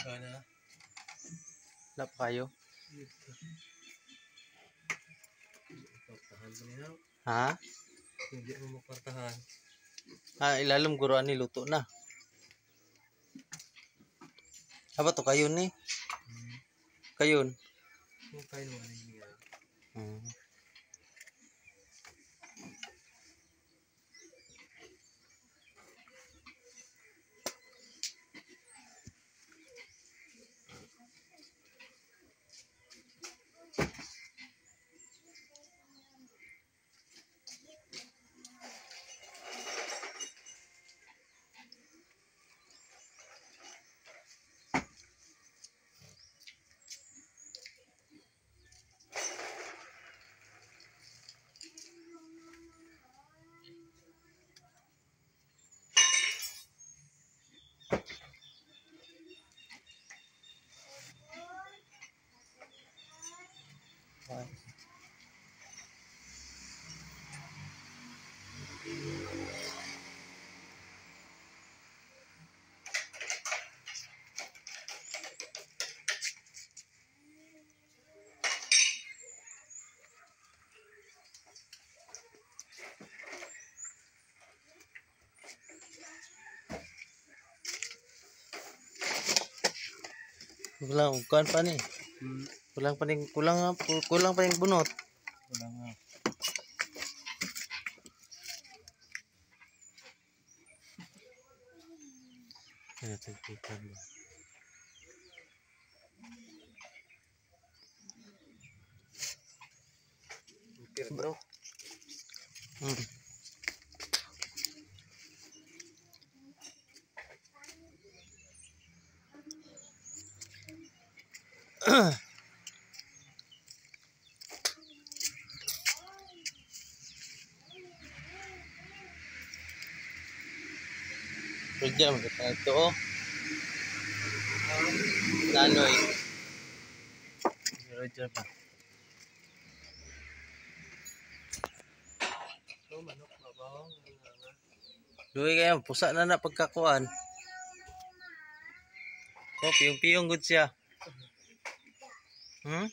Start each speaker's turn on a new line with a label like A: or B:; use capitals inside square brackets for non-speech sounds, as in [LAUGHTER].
A: Kana.
B: Lap kayo.
A: Kwartahan ko niya.
B: Ha?
A: Hindi mo makwartahan.
B: Ah, ilalim guruan ni luto na. Apa to kayon ni?
A: Hmm.
B: Kayon.
A: Kung kayo naman niya.
B: Hmm. Ay. Kulang, kuan pa ni.
A: Hmm.
B: Kulang pa ning kulang kulang pa yung bunot.
A: Wala nga.
B: Ano tagpikan mo?
A: Bro.
B: Hmm. [CLEARS THROAT] Roger, magkatang ito oh. Nanoy. Roger pa.
A: So, manok mabaw.
B: Duwi kayo, pusa na na pagkakuan. Oh, piyong-piyong good siya. Hmm?